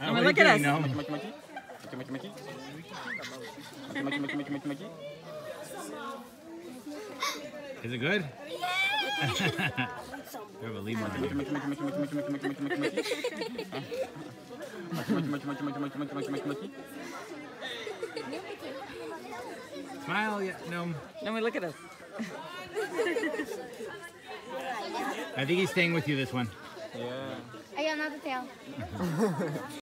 Ah, I mean, look at us. Is it good? Yeah. you have a lead one. Smile, yeah, no. No, we look at us. I think he's staying with you this one. Yeah. I got another tail.